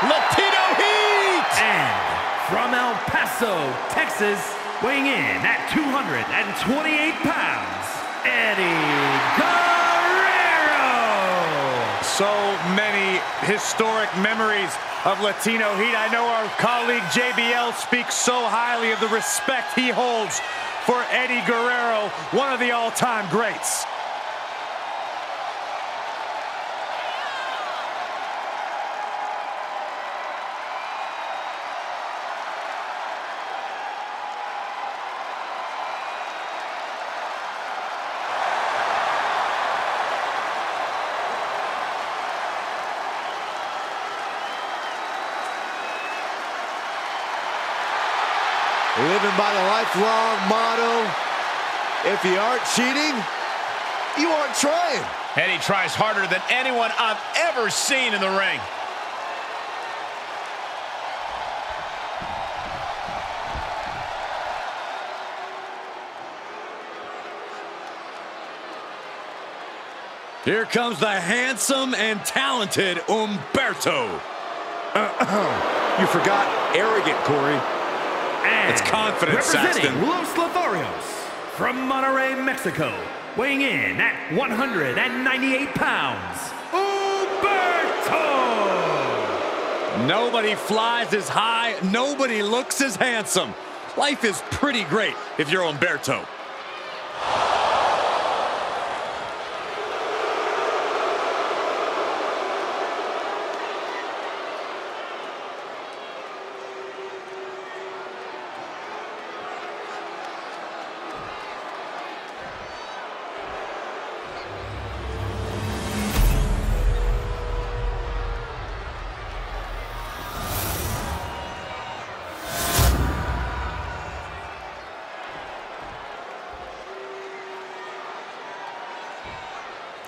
Latino Heat! And from El Paso, Texas, weighing in at 228 pounds, Eddie Guerrero! So many historic memories of Latino Heat. I know our colleague JBL speaks so highly of the respect he holds for Eddie Guerrero, one of the all-time greats. Living by the lifelong motto, if you aren't cheating, you aren't trying. And he tries harder than anyone I've ever seen in the ring. Here comes the handsome and talented Humberto. you forgot arrogant, Corey. And It's confidence, representing Saxton. Los Lotharios from Monterrey, Mexico, weighing in at 198 pounds, Humberto! Nobody flies as high, nobody looks as handsome. Life is pretty great if you're Humberto.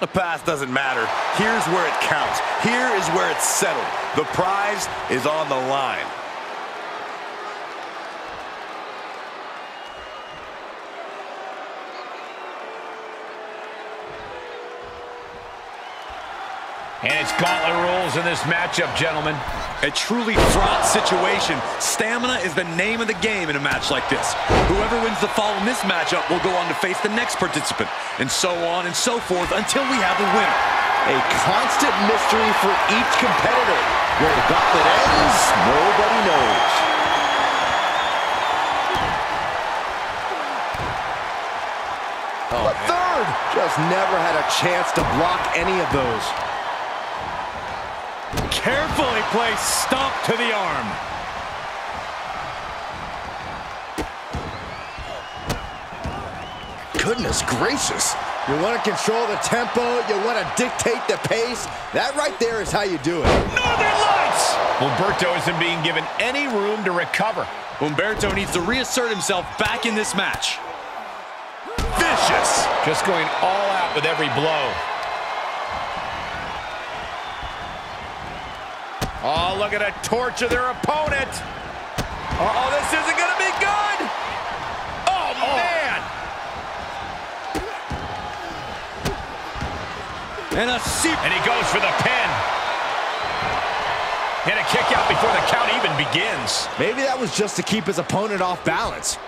The past doesn't matter. Here's where it counts. Here is where it's settled. The prize is on the line. And it's gauntlet rules in this matchup, gentlemen. A truly fraught situation. Stamina is the name of the game in a match like this. Whoever wins the fall in this matchup will go on to face the next participant, and so on and so forth until we have a winner. A constant mystery for each competitor. Where the gauntlet ends, nobody knows. a third! Just never had a chance to block any of those. Carefully placed stomp to the arm. Goodness gracious. You want to control the tempo, you want to dictate the pace. That right there is how you do it. Northern Lights! Humberto isn't being given any room to recover. Humberto needs to reassert himself back in this match. Vicious! Just going all out with every blow. Oh, look at it torture their opponent. Oh, this isn't going to be good. Oh, oh, man. And a seep. And he goes for the pin. And a kick out before the count even begins. Maybe that was just to keep his opponent off balance.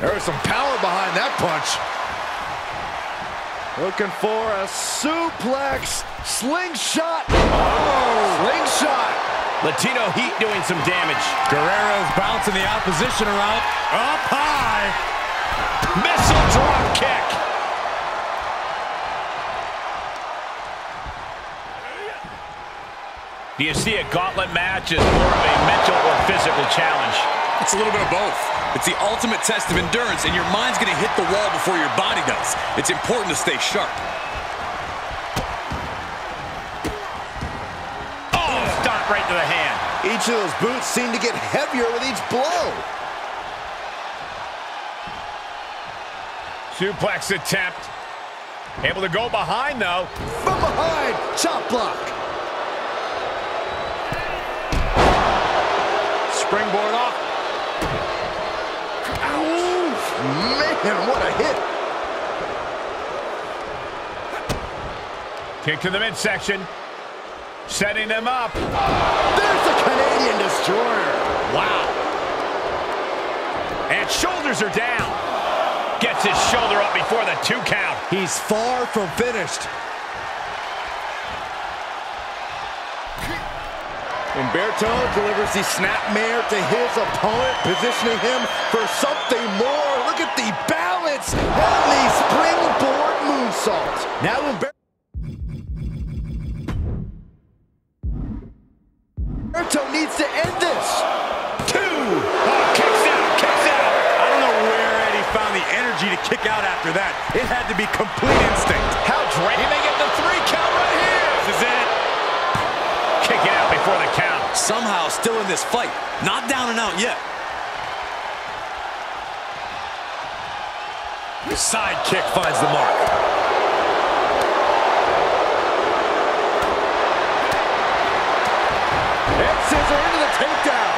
There was some power behind that punch. Looking for a suplex. Slingshot. Oh, slingshot. Latino Heat doing some damage. Guerrero's bouncing the opposition around. Up high. Missile drop kick. Do you see a gauntlet match as more of a mental or physical challenge? It's a little bit of both. It's the ultimate test of endurance, and your mind's going to hit the wall before your body does. It's important to stay sharp. Oh, stop right to the hand. Each of those boots seem to get heavier with each blow. Suplex attempt. Able to go behind, though. From behind, chop block. Springboard off. Man, what a hit. Kick to the midsection. Setting them up. There's the Canadian Destroyer. Wow. And shoulders are down. Gets his shoulder up before the two count. He's far from finished. Humberto delivers the snapmare to his opponent, positioning him for something more. Look at the balance and the springboard moonsault. Now Humberto needs to end this. Two. Oh, kicks out, kicks out. I don't know where Eddie found the energy to kick out after that. It had to be complete instinct. How draining. He may get the three count right here. This is it. Kicking out before the count. Somehow still in this fight. Not down and out yet. Side kick finds the mark. And scissor into the takedown.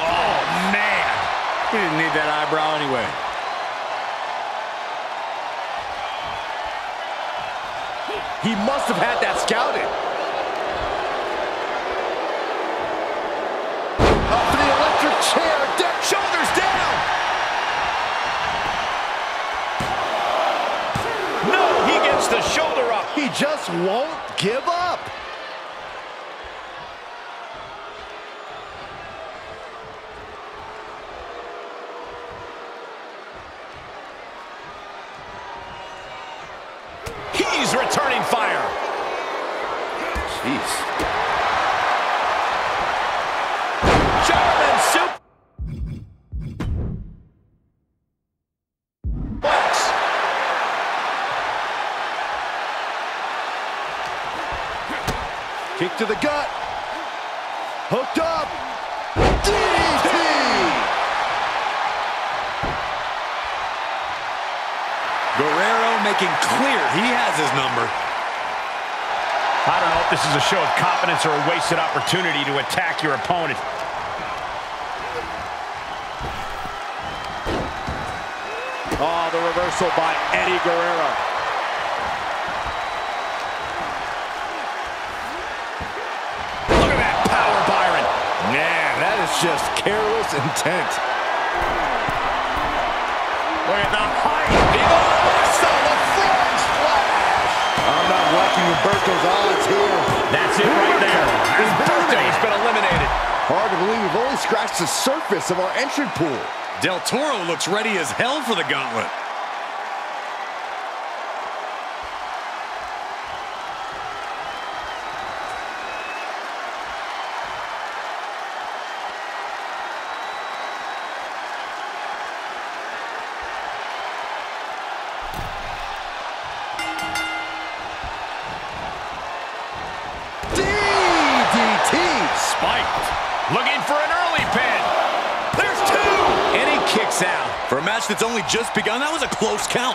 Oh, man. He didn't need that eyebrow anyway. He must have had that scouted. Just won't give up. To the gut. Hooked up. DDT. Guerrero making clear he has his number. I don't know if this is a show of confidence or a wasted opportunity to attack your opponent. Oh, the reversal by Eddie Guerrero. Just careless intent. Look at the height. Viva Mesa, the frog splash. I'm not liking Humberto's odds here. That's it right there. His birthday's been eliminated. Hard to believe we've only scratched the surface of our entry pool. Del Toro looks ready as hell for the gauntlet. Spiked. Looking for an early pin. There's two. And he kicks out. For a match that's only just begun, that was a close count.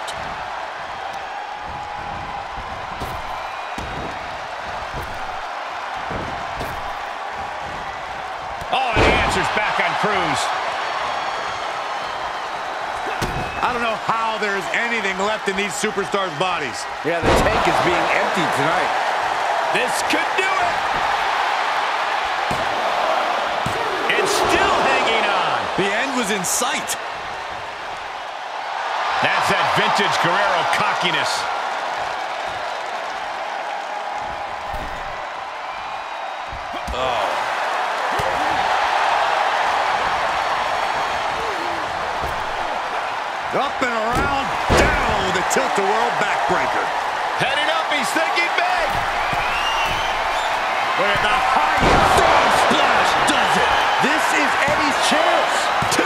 Oh, and he answers back on Cruz. I don't know how there's anything left in these superstars' bodies. Yeah, the tank is being emptied tonight. This could do it. Was in sight. That's that vintage Guerrero cockiness. Oh. Up and around, down with the tilt-a-whirl backbreaker. Heading up, he's thinking big. Look at the height. Frog splash does it. This is Eddie's chance. Two.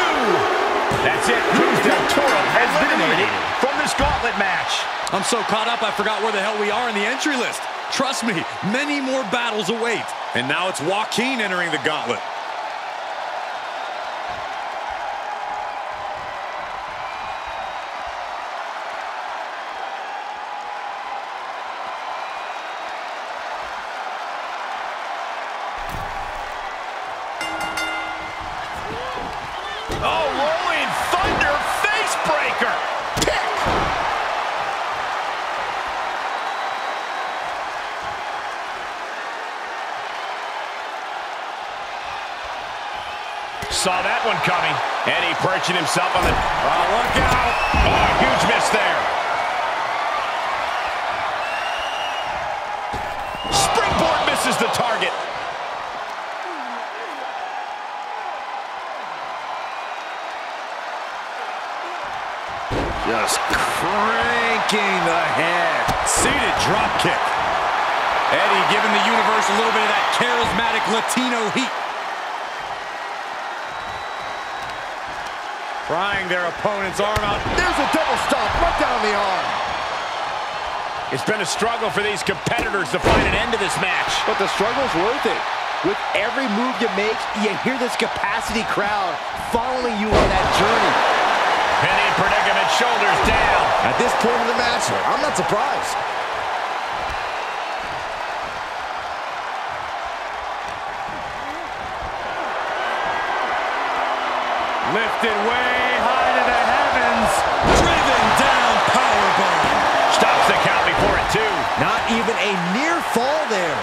That's it. Cruz del Toro has been eliminated from this gauntlet match. I'm so caught up, I forgot where the hell we are in the entry list. Trust me, many more battles await. And now it's Joaquin entering the gauntlet. Himself on the... opponent's arm out. There's a double stomp right down the arm. It's been a struggle for these competitors to find an end to this match. But the struggle's worth it. With every move you make, you hear this capacity crowd following you on that journey. Penny predicament, shoulders down. At this point in the match, I'm not surprised. Lifted way high to the heavens. Driven down powerbomb. Stops the count before it, too. Not even a near fall there.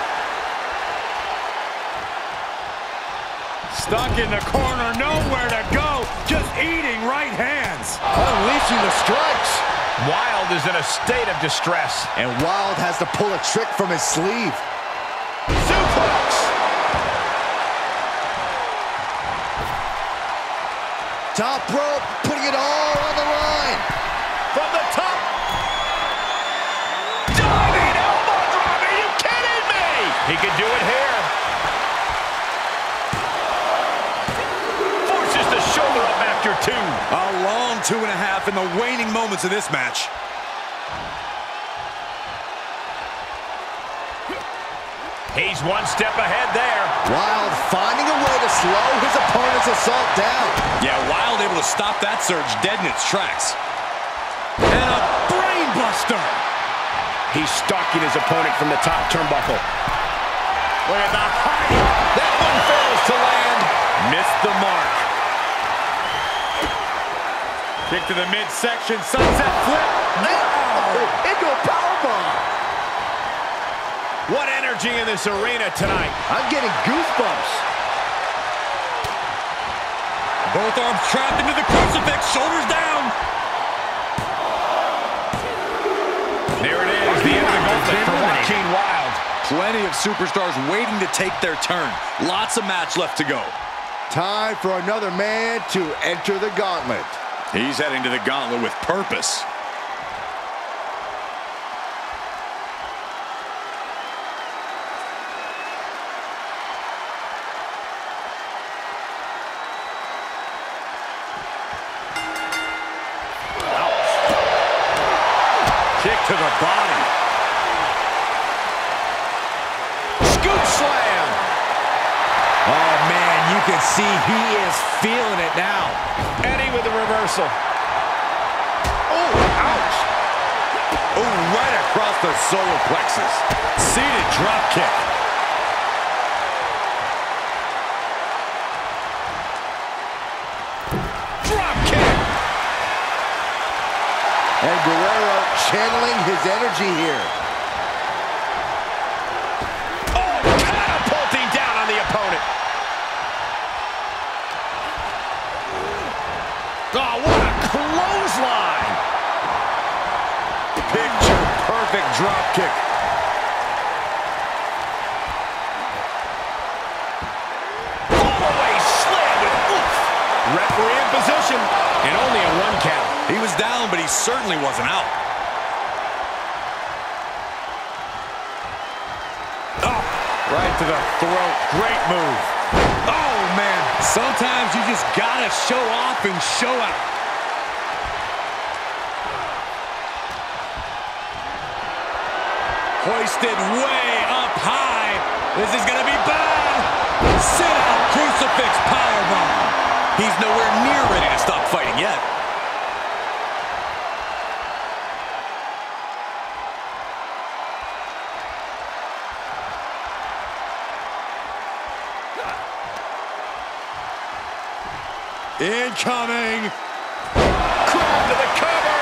Stuck in the corner, nowhere to go. Just eating right hands. Unleashing the strikes. Wilde is in a state of distress. And Wilde has to pull a trick from his sleeve. Suplex. Top rope, putting it all on the line. From the top. Diving elbow drop. Are you kidding me? He could do it here. After two. A long two and a half in the waning moments of this match. He's one step ahead there. Wilde finding a way to slow his opponent's assault down. Yeah, Wilde able to stop that surge dead in its tracks. And a brainbuster. He's stalking his opponent from the top turnbuckle. Look at the height. That one fails to land. Missed the mark. Kick to the midsection, sunset flip. Oh, into a powerbomb. What energy in this arena tonight. I'm getting goosebumps. Both arms trapped into the crucifix, shoulders down. There it is, the end of the gauntlet for Joaquin Wilde. Plenty of superstars waiting to take their turn. Lots of match left to go. Time for another man to enter the gauntlet. He's heading to the gauntlet with purpose. Kick to the body. Scoop slam. Oh, man, you can see he is feeling it now. Eddie with the reversal. Oh, ouch. Oh, right across the solar plexus. Seated drop kick. Drop kick. And Guerrero channeling his energy here. Oh, what a clothesline. Picture perfect drop kick. Fallaway slam with oof. Referee in position, and only a one count. He was down, but he certainly wasn't out. Oh, right to the throat. Great move. Oh, man. Sometimes you just gotta show off and show out. Hoisted way up high. This is gonna be bad. Sit out crucifix powerbomb. He's nowhere near ready to stop fighting yet. Incoming. Crab to the cover.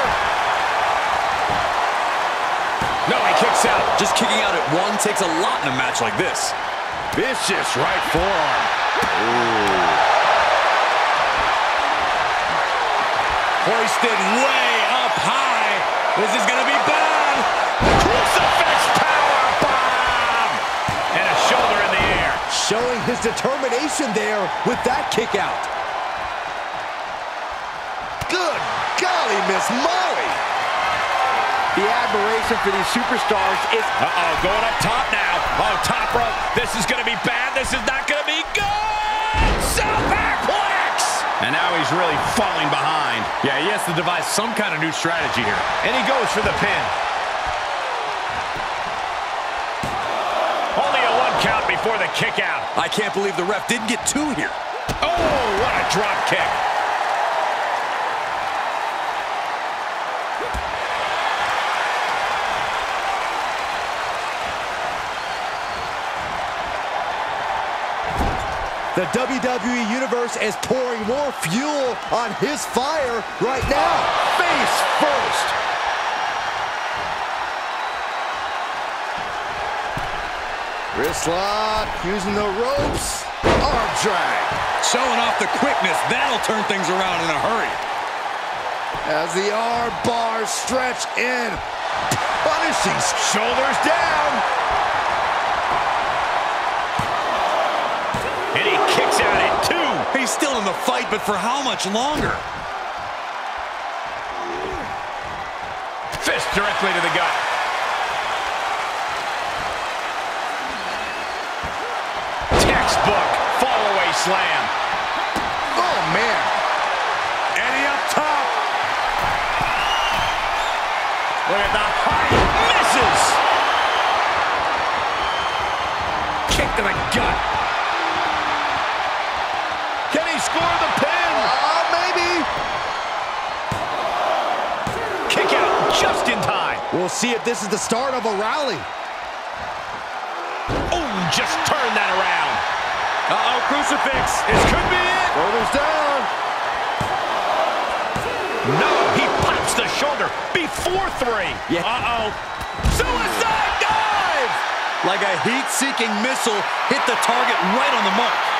No, he kicks out. Just kicking out at one takes a lot in a match like this. Vicious right forearm. Ooh. Hoisted way up high. This is going to be bad. Crucifix power bomb. And a shoulder in the air. Showing his determination there with that kick out. Golly, Miss Molly. The admiration for these superstars is... Uh-oh, going up top now. Oh, top rope. This is going to be bad. This is not going to be good. Superplex! And now he's really falling behind. Yeah, he has to devise some kind of new strategy here. And he goes for the pin. Only a one count before the kick out. I can't believe the ref didn't get two here. Oh, what a drop kick. The WWE Universe is pouring more fuel on his fire right now. Face first. Wrist lock, using the ropes. Arm drag. Showing off the quickness. That'll turn things around in a hurry. As the arm bars stretch in. Punishing. Shoulders down. Out at two. He's still in the fight, but for how much longer? Fist directly to the gut. Textbook fall-away slam. Oh, man. Eddie up top. Look at the We'll see if this is the start of a rally. Oh, just turn that around. Uh-oh, crucifix. This could be it. Shoulders down. No, he pops the shoulder before three. Yeah. Uh-oh. Suicide dive! Like a heat-seeking missile, hit the target right on the mark.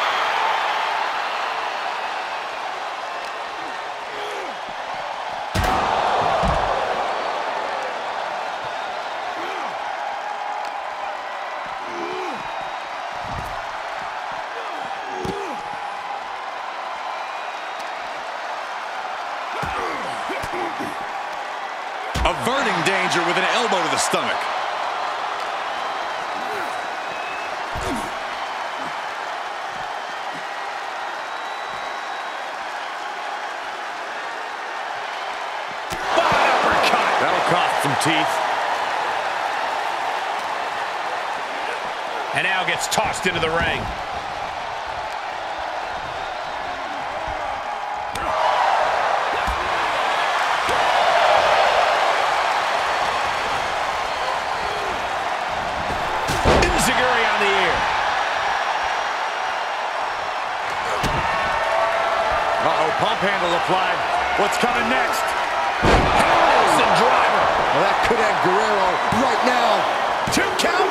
Teeth. And now gets tossed into the ring. Uh-oh, pump handle applied. What's coming next? Harrison driver. Well, that could end Guerrero right now. Two count.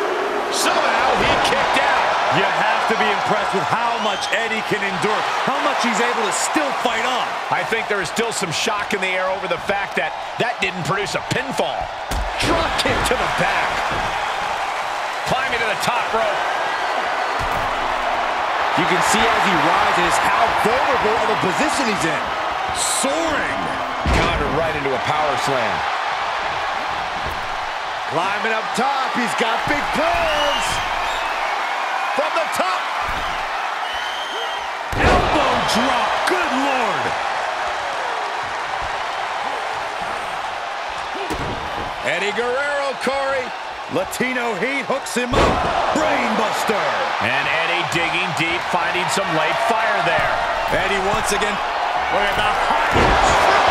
Somehow he kicked out. You have to be impressed with how much Eddie can endure, how much he's able to still fight on. I think there is still some shock in the air over the fact that that didn't produce a pinfall. Drop kick to the back. Climbing to the top rope. You can see as he rises how vulnerable of a position he's in. Soaring. Countered right into a power slam. Climbing up top, he's got big plans. From the top. Elbow drop. Good Lord. Eddie Guerrero, Corey. Latino Heat hooks him up. Brainbuster. And Eddie digging deep, finding some late fire there. Eddie once again. Look at the height.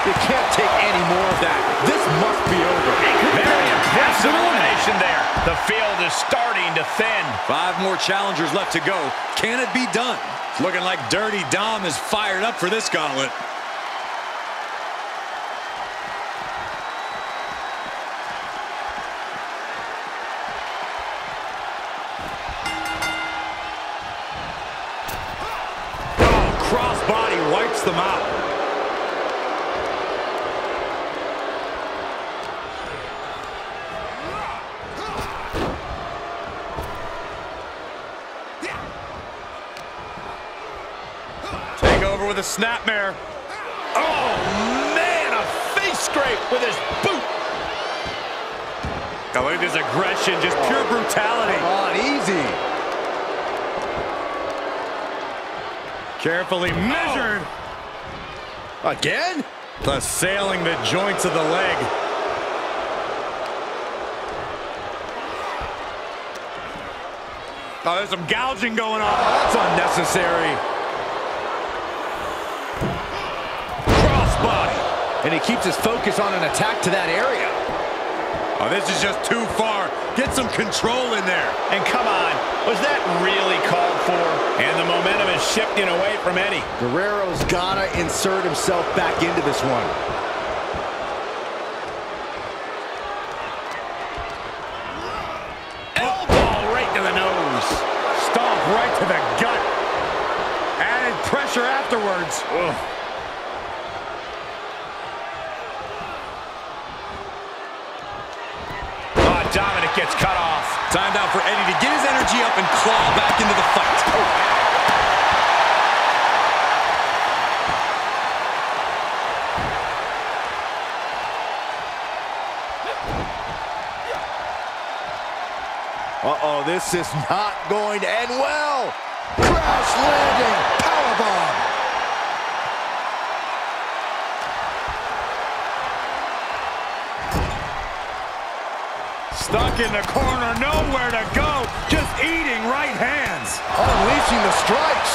Splash! You can't take any more of that. This must be over. Very impressive elimination there. The field is starting to thin. Five more challengers left to go. Can it be done? It's looking like Dirty Dom is fired up for this gauntlet. Snapmare. Oh, man, a face scrape with his boot. Oh, look at this aggression, just pure brutality. Come on, easy. Carefully oh. measured. Again? Assailing the joints of the leg. Oh, there's some gouging going on. That's unnecessary. And he keeps his focus on an attack to that area. Oh, this is just too far. Get some control in there. And come on, was that really called for? And the momentum is shifting away from Eddie. Guerrero's gotta insert himself back into this one. Elbow right to the nose. Stomp right to the gut. Added pressure afterwards. Ugh. Oh, Dominic gets cut off. Time now for Eddie to get his energy up and claw back into the fight. Uh-oh, this is not going to end well. Crash landing, powerbomb. Stuck in the corner, nowhere to go. Just eating right hands. Unleashing the strikes.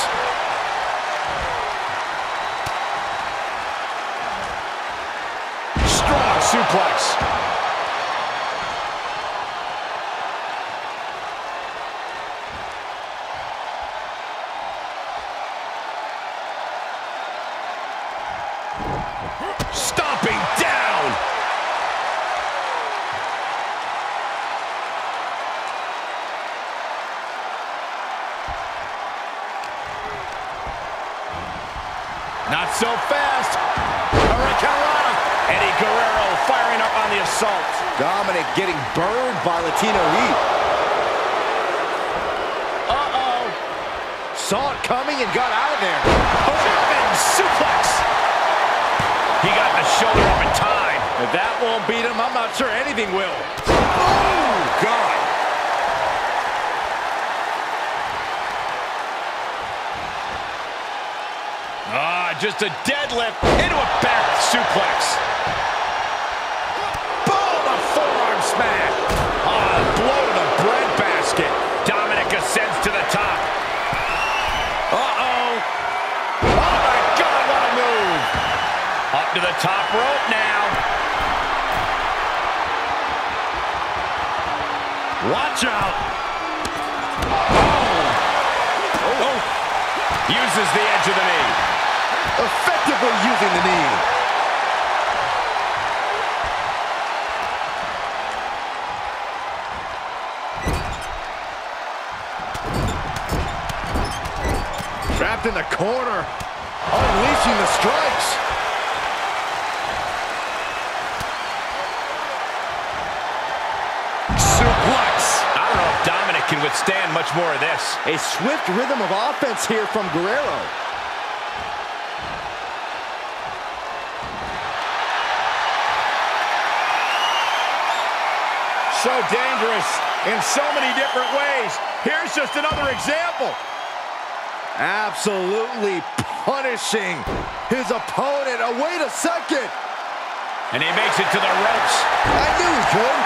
Strong suplex. Uses the edge of the knee. Effectively using the knee. Trapped in the corner. Unleashing the strikes. Can withstand much more of this. A swift rhythm of offense here from Guerrero. So dangerous in so many different ways. Here's just another example. Absolutely punishing his opponent. Oh, wait a second. And he makes it to the ropes. I knew he could.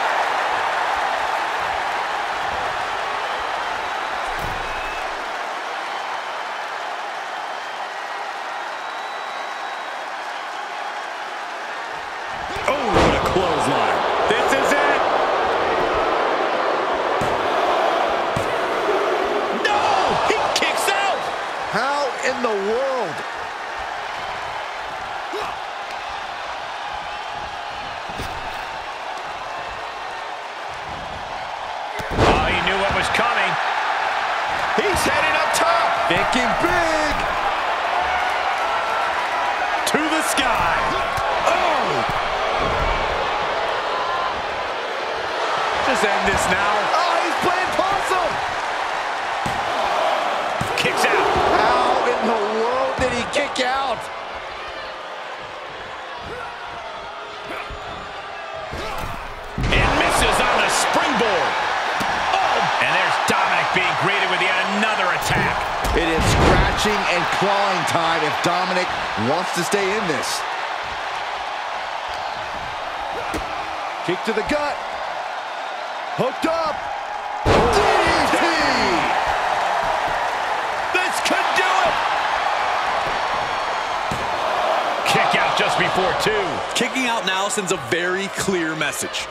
He's heading up top. Thinking big. To the sky. Oh! Just end this now. Another attack. It is scratching and clawing time if Dominic wants to stay in this. Kick to the gut. Hooked up. DDT! This could do it. Kick out just before two. Kicking out now sends a very clear message.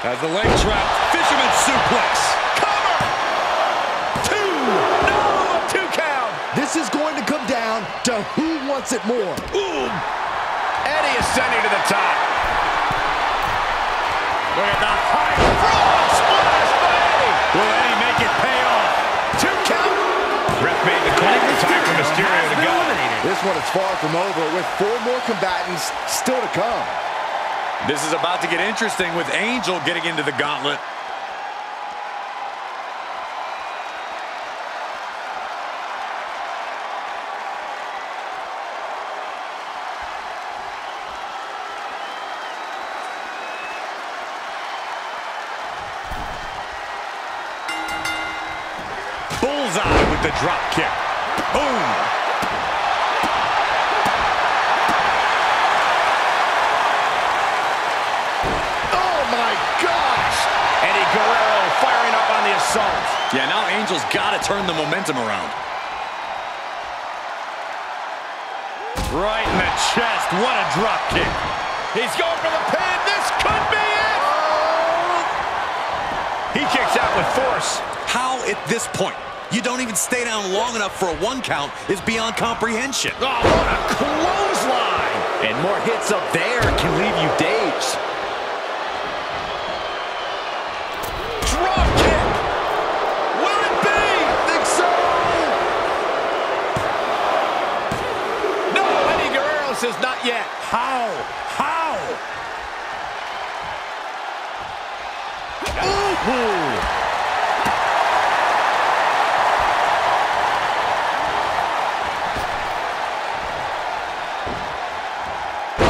As the leg trap, fisherman suplex. Cover! Two! No! Two count! This is going to come down to who wants it more. Boom. Eddie is ascending to the top. Look at the high frog splash by Eddie. Will Eddie make it pay off? Two count! Ref made the call. Time for Mysterio to go. This one is far from over with four more combatants still to come. This is about to get interesting with Angel getting into the gauntlet. Momentum around. Right in the chest. What a drop kick. He's going for the pin. This could be it. He kicks out with force. How at this point you don't even stay down long enough for a one count is beyond comprehension. Oh, what a clothesline. And more hits up there can leave you dazed. Guerrero says not yet. How? How? Ooh.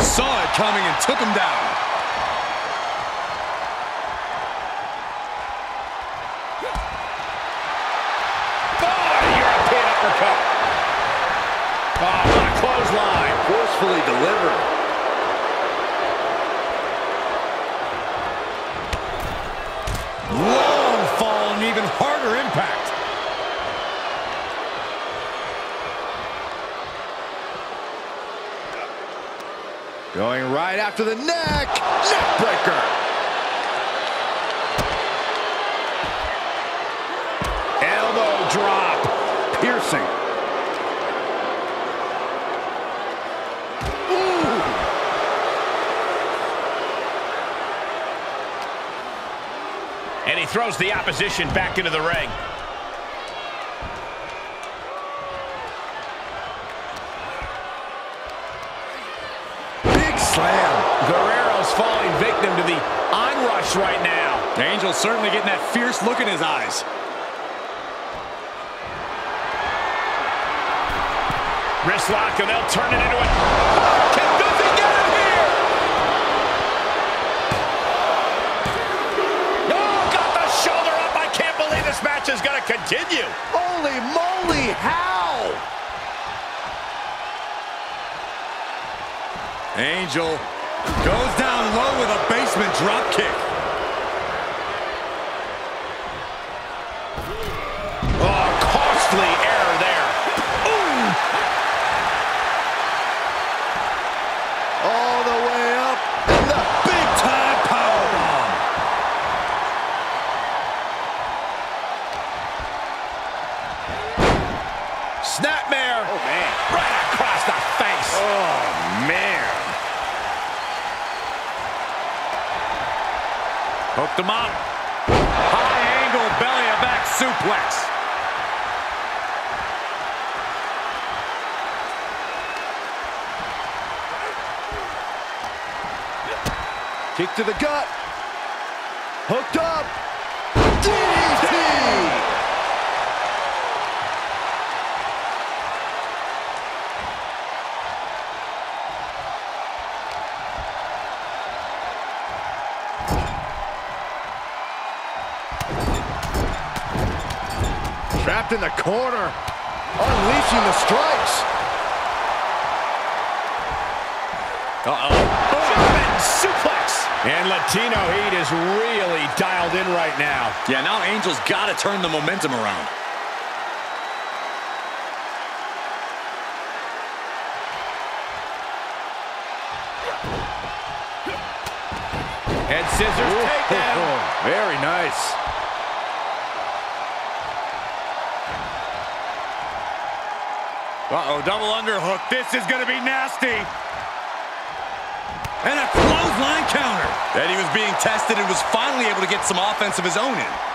Saw it coming and took him down. Oh, European uppercut. Oh, what a clothesline. Forcefully delivered. Long fall and even harder impact. Going right after the neck. Neckbreaker. Elbow drop. Piercing. And he throws the opposition back into the ring. Big slam. Guerrero's falling victim to the onrush right now. Angel's certainly getting that fierce look in his eyes. Wrist lock, and they'll turn it into a... Can, does he get it here? Oh, got the shoulder up. I can't believe this match is going to continue. Holy moly, how? Angel goes down low with a basement drop kick. Oh, costly error there. Ooh. All the way up. And the Big time powerbomb. Snapmare. Oh, man. Right across the face. Oh, man. Hooked him up. High angle belly to back suplex. Kick to the gut. Hooked up. DDT! Trapped in the corner. Unleashing the strikes. Uh-oh. And Latino Heat is really dialed in right now. Yeah, now Angel's got to turn the momentum around. Head scissors takedown. Very nice. Uh-oh, double underhook. This is going to be nasty. And a clothesline counter. Eddie was being tested and was finally able to get some offense of his own in.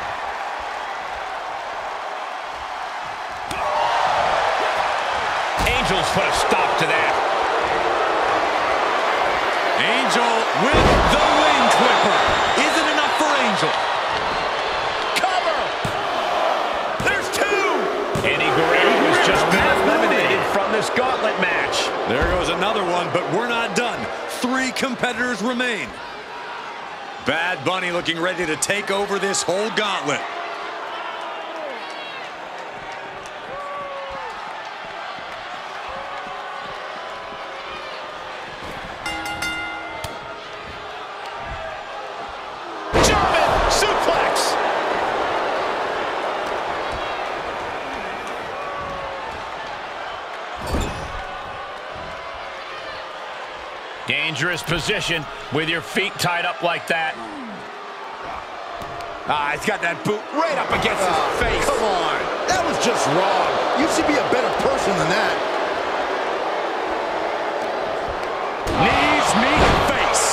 Remain. Bad Bunny looking ready to take over this whole gauntlet. Dangerous position with your feet tied up like that. Ah, he's got that boot right up against his face. Come on. That was just wrong. You should be a better person than that. Knees meet face.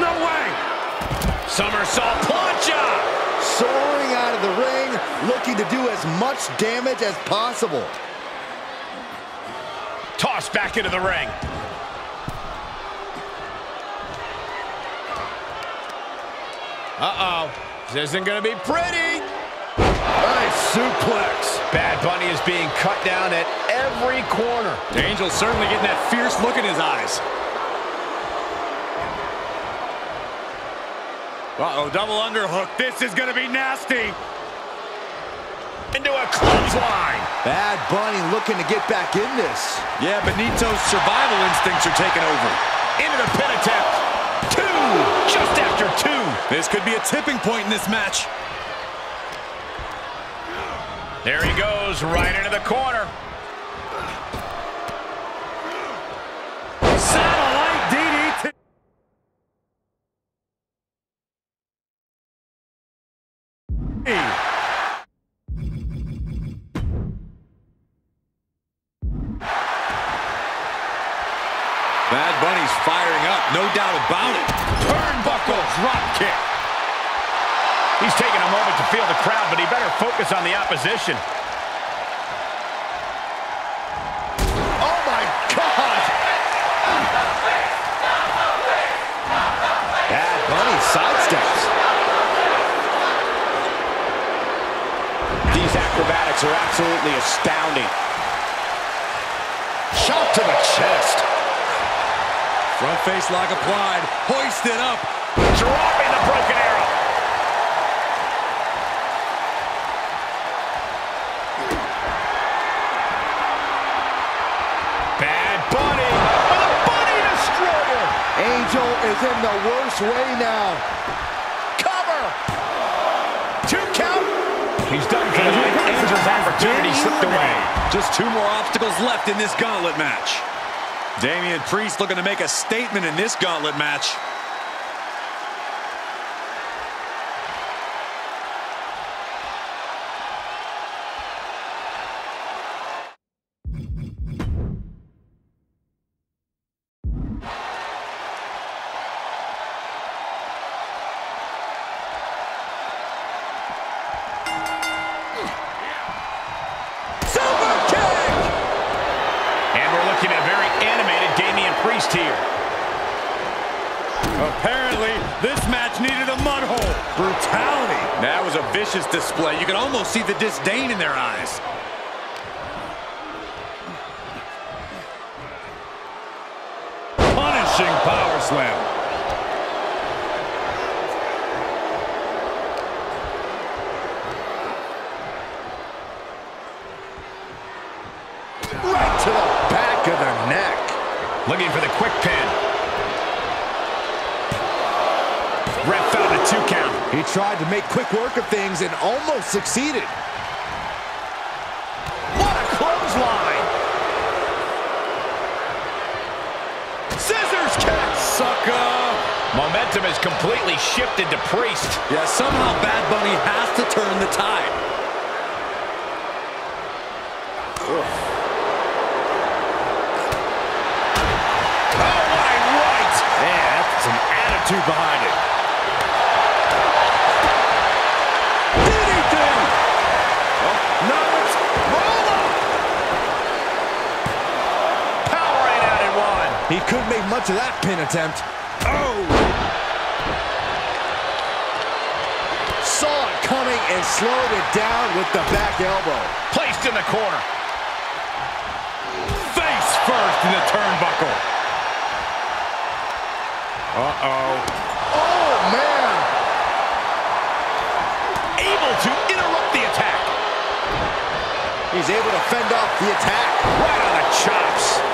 No way. Somersault plancha. Soaring out of the ring, looking to do as much damage as possible. Back into the ring. Uh-oh. This isn't going to be pretty. Nice suplex. Bad Bunny is being cut down at every corner. Angel's certainly getting that fierce look in his eyes. Uh-oh, double underhook. This is going to be nasty. Into a clothesline. Bad Bunny looking to get back in this. Yeah, Benito's survival instincts are taking over. Into the pin attempt. Two. Just after two. This could be a tipping point in this match. There he goes, right into the corner. Bunny's firing up, no doubt about it. Turnbuckle drop kick. He's taking a moment to feel the crowd, but he better focus on the opposition. Oh my God! Bad Bunny sidesteps. These acrobatics are absolutely astounding. Shot to the chest. Front face lock applied, hoisted up. Dropping the broken arrow. Bad Bunny with a Bunny Destroyer. Angel is in the worst way now. Cover. Two count. He's done for the night. Angel's opportunity slipped away. Just two more obstacles left in this gauntlet match. Damian Priest looking to make a statement in this gauntlet match. Disdain in their eyes. Punishing power slam. Right to the back of the neck. Looking for the quick pin. Ref found a two count. He tried to make quick work of things and almost succeeded. What a clothesline. Scissors catch, sucker. Momentum has completely shifted to Priest. Yeah, somehow Bad Bunny has to turn the tide. Oh, what a right. Man, that's some attitude behind it. DDT! Oh, it's roll up! Powering out in one. He couldn't make much of that pin attempt. Oh! And slowed it down with the back elbow. Placed in the corner. Face first in the turnbuckle. Uh-oh. Oh, man! Able to interrupt the attack. He's able to fend off the attack. Right on the chops.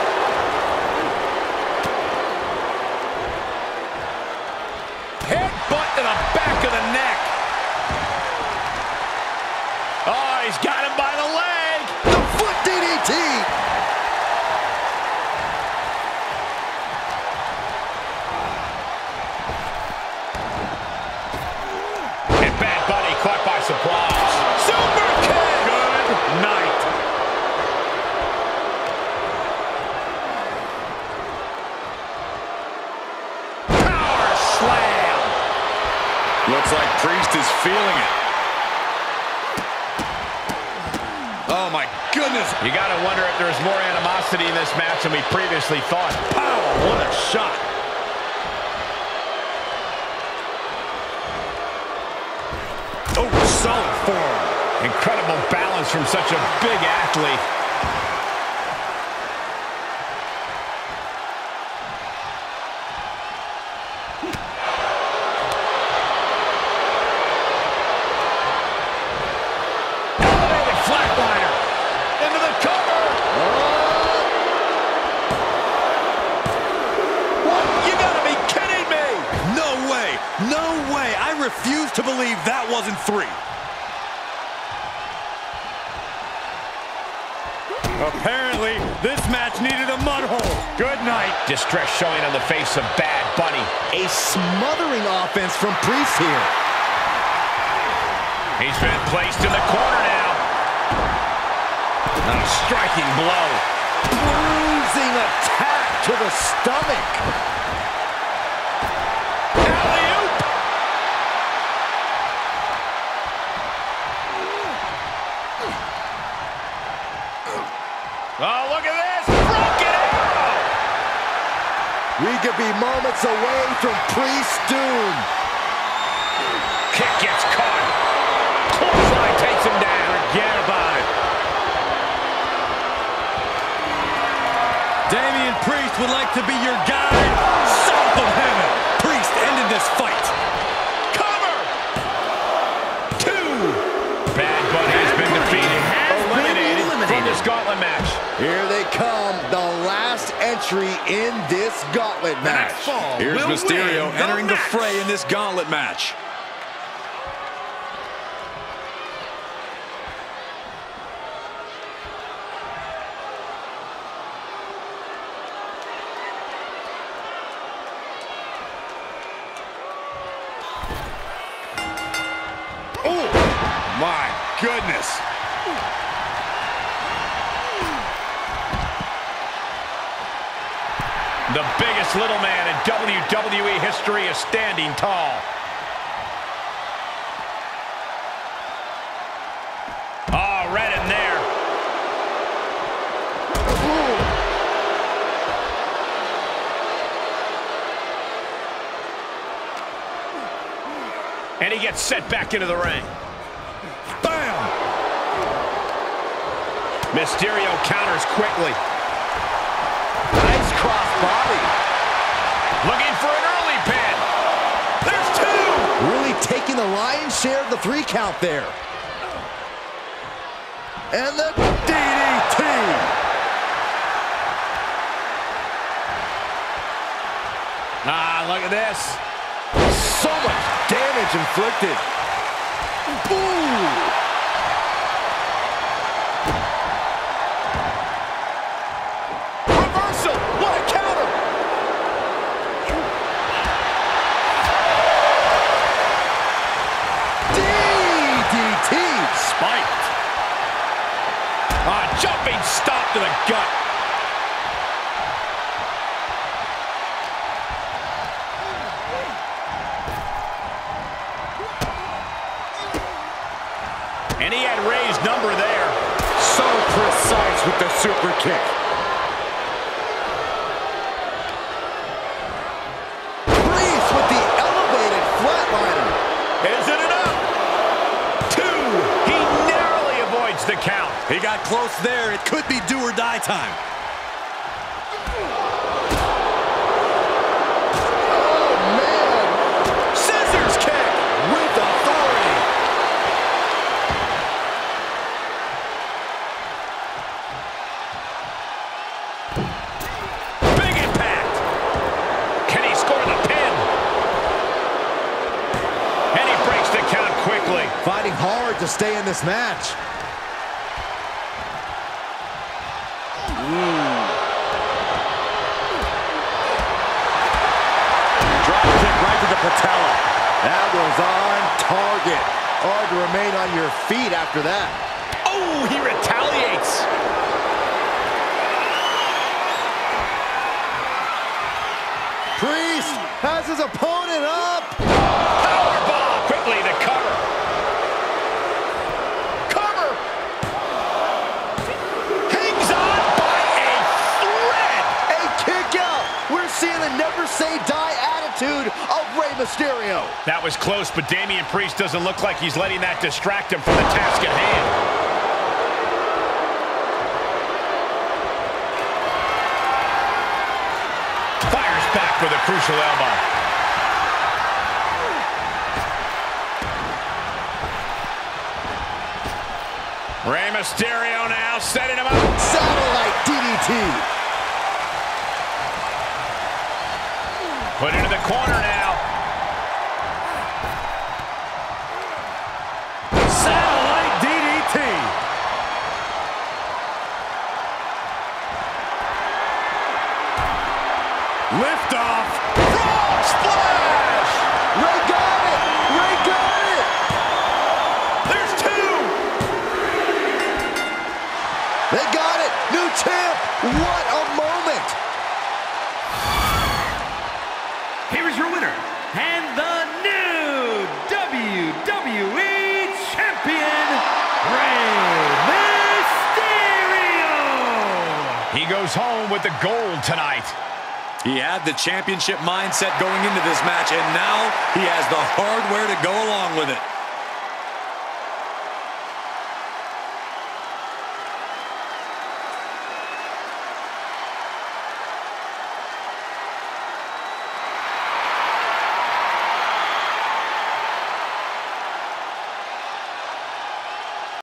Slam. Looks like Priest is feeling it. Goodness. You got to wonder if there's more animosity in this match than we previously thought. Power, what a shot. Oh, solid form. Incredible balance from such a big athlete. Distress showing on the face of Bad Bunny. A smothering offense from Priest here. He's been placed in the corner now. A striking blow. Bruising attack to the stomach. Could be moments away from Priest's doom. Kick gets caught. Clothesline takes him down. Forget about it. Damian Priest would like to be your guide. South of heaven. Priest ended this fight. Cover. Two. Bad Bunny has been defeated. Has oh, eliminated, from this gauntlet match. Here they come, the last entry in this gauntlet match. Here's will Mysterio win the entering the fray in this gauntlet match. Standing tall. Oh, right in there. And he gets set back into the ring. Bam! Mysterio counters quickly. Nice cross body. Looking for an the lion's share of the three count there. And the DDT. Ah, look at this. So much damage inflicted. Ooh. Gut. The count. He got close there. It could be do or die time. Man. Scissors kick. With authority. Big impact. Can he score the pin? And he breaks the count quickly. Fighting hard to stay in this match. That was on target. Hard to remain on your feet after that. Oh, he retaliates. Priest has his opponent up. Powerbomb. Quickly the cover. Cover. Hangs on by a thread. A kick out. We're seeing the never say die attitude of Mysterio. That was close, but Damian Priest doesn't look like he's letting that distract him from the task at hand. Fires back with a crucial elbow. Rey Mysterio now setting him up. Satellite DDT. Put into the corner now. Lift off. Frog splash. Rey got it. Rey got it. There's two. They got it. New champ. What a moment. Here is your winner, and the new WWE Champion, Rey Mysterio! He goes home with the gold tonight. He had the championship mindset going into this match, and now he has the hardware to go along with it.